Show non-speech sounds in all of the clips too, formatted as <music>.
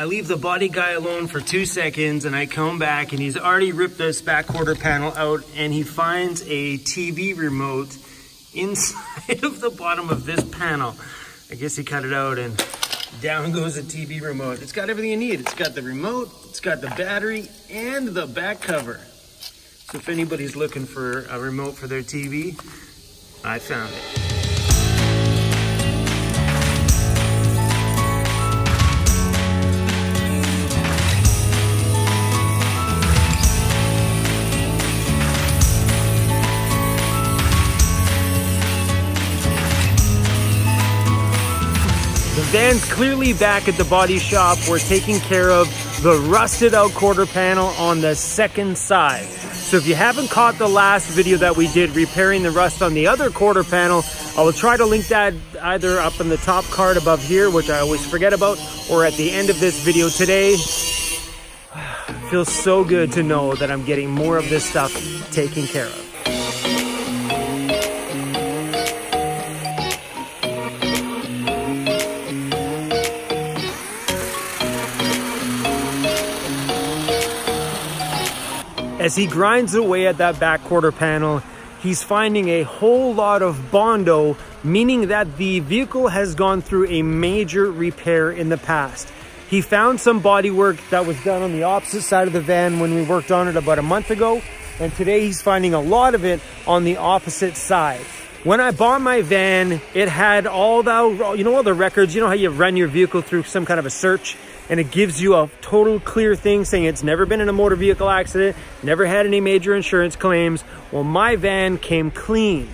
I leave the body guy alone for two seconds and I come back and he's already ripped this back quarter panel out and he finds a TV remote inside <laughs> of the bottom of this panel. I guess he cut it out and down goes the TV remote. It's got everything you need. It's got the remote, it's got the battery and the back cover. So if anybody's looking for a remote for their TV, I found it. Van's clearly back at the body shop. We're taking care of the rusted out quarter panel on the second side. So if you haven't caught the last video that we did repairing the rust on the other quarter panel, I will try to link that either up in the top card above here, which I always forget about, or at the end of this video today. <sighs> It feels so good to know that I'm getting more of this stuff taken care of. As he grinds away at that back quarter panel, he's finding a whole lot of Bondo, meaning that the vehicle has gone through a major repair in the past. He found some body work that was done on the opposite side of the van when we worked on it about a month ago, and today he's finding a lot of it on the opposite side. When I bought my van, it had all the, you know, all the records. You know how you run your vehicle through some kind of a search and it gives you a total clear thing saying it's never been in a motor vehicle accident, never had any major insurance claims. Well, my van came clean.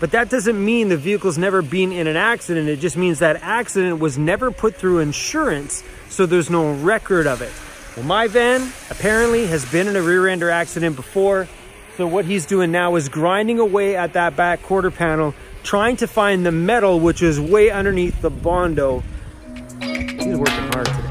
But that doesn't mean the vehicle's never been in an accident. It just means that accident was never put through insurance, so there's no record of it. Well, my van apparently has been in a rear ender accident before. So what he's doing now is grinding away at that back quarter panel, trying to find the metal, which is way underneath the Bondo. He's working hard today.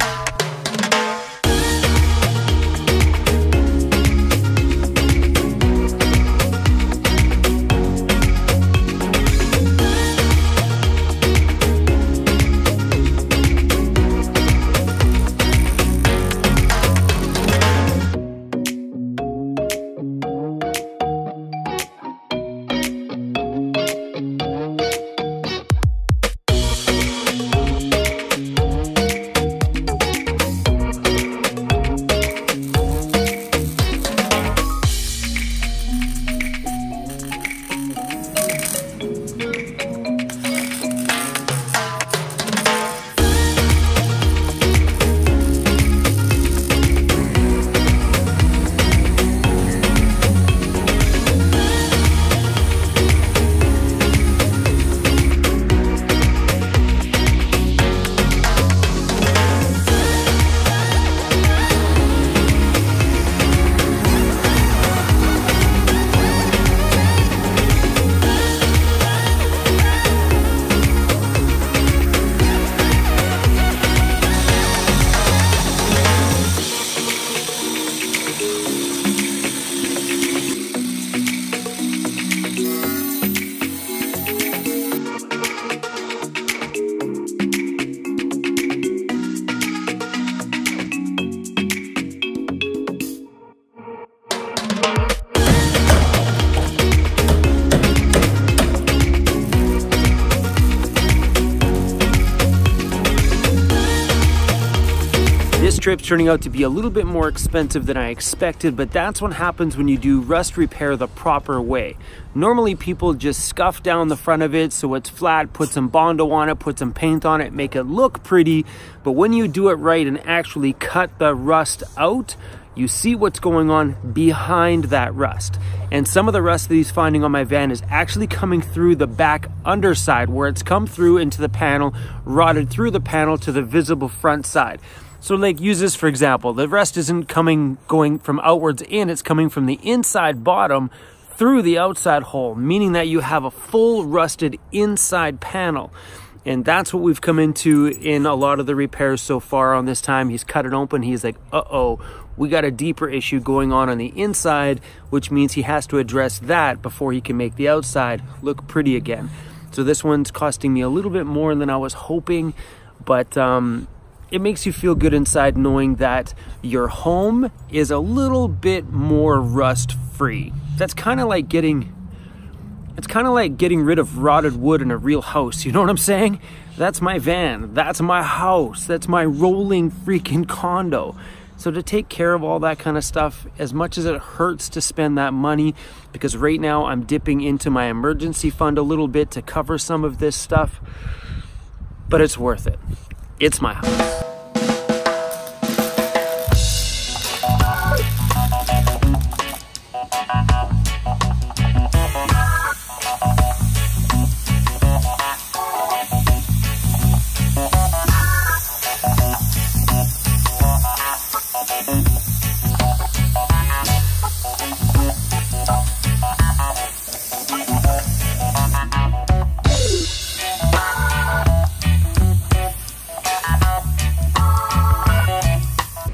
Trip's turning out to be a little bit more expensive than I expected, but that's what happens when you do rust repair the proper way. Normally people just scuff down the front of it so it's flat, put some Bondo on it, put some paint on it, make it look pretty, but when you do it right and actually cut the rust out, you see what's going on behind that rust. And some of the rust that he's finding on my van is actually coming through the back underside where it's come through into the panel, rotted through the panel to the visible front side. So like use this for example, the rest isn't coming, going from outwards in, it's coming from the inside bottom through the outside hole, meaning that you have a full rusted inside panel. And that's what we've come into in a lot of the repairs so far on this time. He's cut it open. He's like, uh-oh, we got a deeper issue going on on the inside, which means he has to address that before he can make the outside look pretty again. So this one's costing me a little bit more than I was hoping, but um, it makes you feel good inside knowing that your home is a little bit more rust free. That's kind of like getting it's kind of like getting rid of rotted wood in a real house. You know what I'm saying? That's my van. That's my house. That's my rolling freaking condo. So to take care of all that kind of stuff, as much as it hurts to spend that money, because right now I'm dipping into my emergency fund a little bit to cover some of this stuff, but it's worth it. It's my house.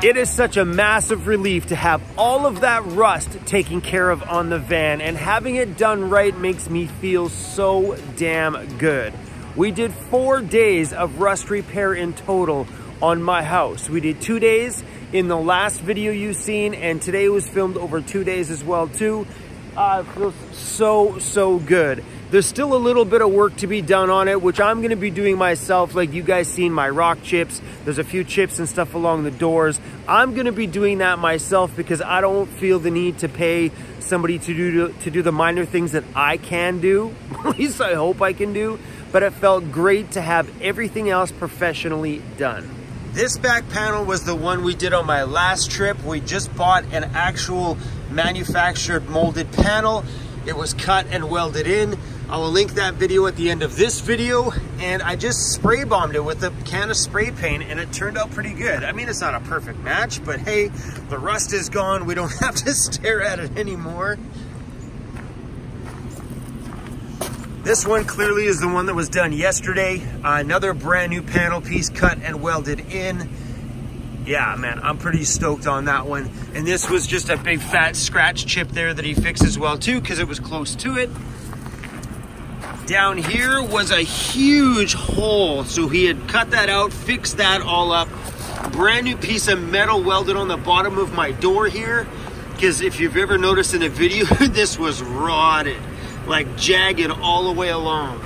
It is such a massive relief to have all of that rust taken care of on the van and having it done right makes me feel so damn good. We did four days of rust repair in total on my house. We did two days in the last video you've seen and today was filmed over two days as well too. Uh, feels so, so good. There's still a little bit of work to be done on it, which I'm gonna be doing myself. Like you guys seen my rock chips. There's a few chips and stuff along the doors. I'm gonna be doing that myself because I don't feel the need to pay somebody to do, to do the minor things that I can do. <laughs> At least I hope I can do. But it felt great to have everything else professionally done. This back panel was the one we did on my last trip. We just bought an actual manufactured molded panel. It was cut and welded in. I will link that video at the end of this video. And I just spray bombed it with a can of spray paint and it turned out pretty good. I mean, it's not a perfect match, but hey, the rust is gone. We don't <laughs> have to stare at it anymore. This one clearly is the one that was done yesterday. Uh, another brand new panel piece cut and welded in. Yeah, man, I'm pretty stoked on that one. And this was just a big fat scratch chip there that he fixed as well too because it was close to it. Down here was a huge hole. So he had cut that out, fixed that all up. Brand new piece of metal welded on the bottom of my door here. Because if you've ever noticed in a video, <laughs> this was rotted, like jagged all the way along.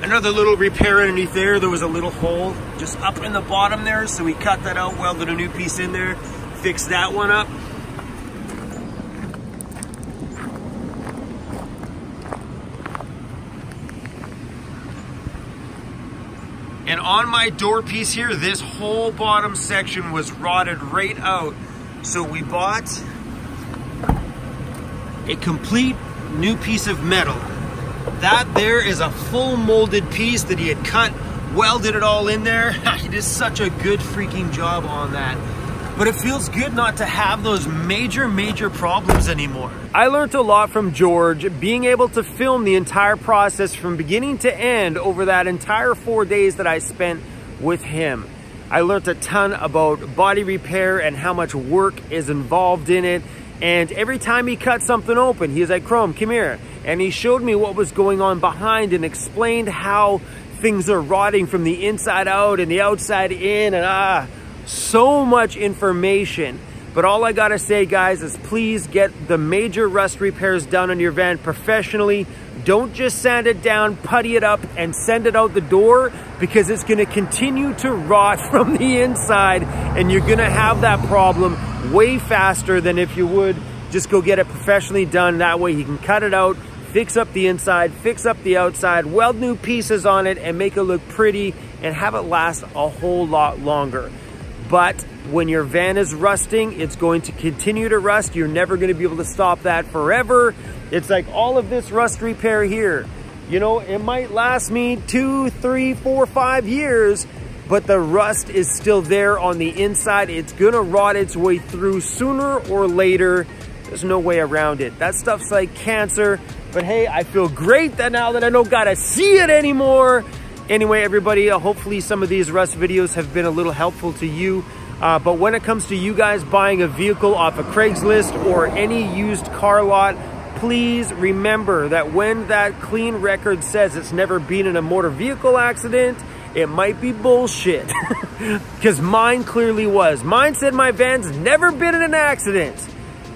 Another little repair underneath there, there was a little hole just up in the bottom there. So we cut that out, welded a new piece in there, fixed that one up. And on my door piece here, this whole bottom section was rotted right out. So we bought a complete new piece of metal. That there is a full molded piece that he had cut, welded it all in there. <laughs> he did such a good freaking job on that but it feels good not to have those major, major problems anymore. I learned a lot from George, being able to film the entire process from beginning to end over that entire four days that I spent with him. I learned a ton about body repair and how much work is involved in it. And every time he cut something open, he was like, Chrome, come here. And he showed me what was going on behind and explained how things are rotting from the inside out and the outside in and ah, so much information. But all I gotta say, guys, is please get the major rust repairs done on your van professionally. Don't just sand it down, putty it up, and send it out the door because it's gonna continue to rot <laughs> from the inside and you're gonna have that problem way faster than if you would just go get it professionally done. That way you can cut it out, fix up the inside, fix up the outside, weld new pieces on it, and make it look pretty and have it last a whole lot longer. But when your van is rusting, it's going to continue to rust. You're never going to be able to stop that forever. It's like all of this rust repair here. You know, it might last me two, three, four, five years, but the rust is still there on the inside. It's gonna rot its way through sooner or later. There's no way around it. That stuff's like cancer, but hey, I feel great that now that I don't gotta see it anymore. Anyway, everybody, uh, hopefully some of these rust videos have been a little helpful to you. Uh, but when it comes to you guys buying a vehicle off of Craigslist or any used car lot, please remember that when that clean record says it's never been in a motor vehicle accident it might be bullshit. <laughs> Because mine clearly was. Mine said my van's never been in an accident.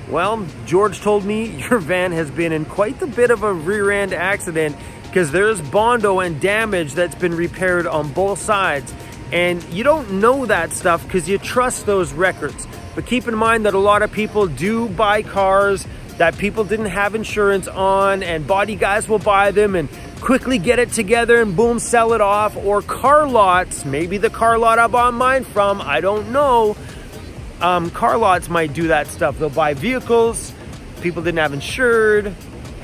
Well, George told me <laughs> your van has been in quite a bit of a rear end accident because there's Bondo and damage that's been repaired on both sides. And you don't know that stuff because you trust those records. But keep in mind that a lot of people do buy cars that people didn't have insurance on and body guys will buy them and quickly get it together and boom, sell it off. Or car lots, maybe the car lot I bought mine from, I don't know. Um, car lots might do that stuff. They'll buy vehicles, people didn't have insured,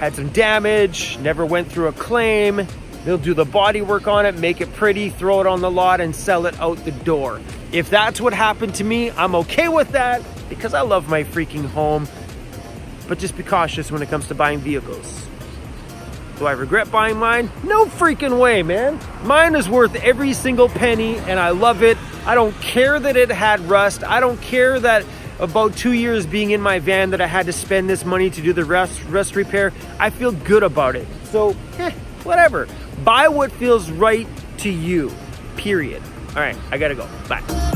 had some damage, never went through a claim. They'll do the body work on it, make it pretty, throw it on the lot and sell it out the door. If that's what happened to me, I'm okay with that because I love my freaking home. But just be cautious when it comes to buying vehicles. Do I regret buying mine? No freaking way, man. Mine is worth every single penny and I love it. I don't care that it had rust. I don't care that about two years being in my van that I had to spend this money to do the rest, rest repair. I feel good about it. So, eh, whatever. Buy what feels right to you, period. All right, I gotta go. Bye.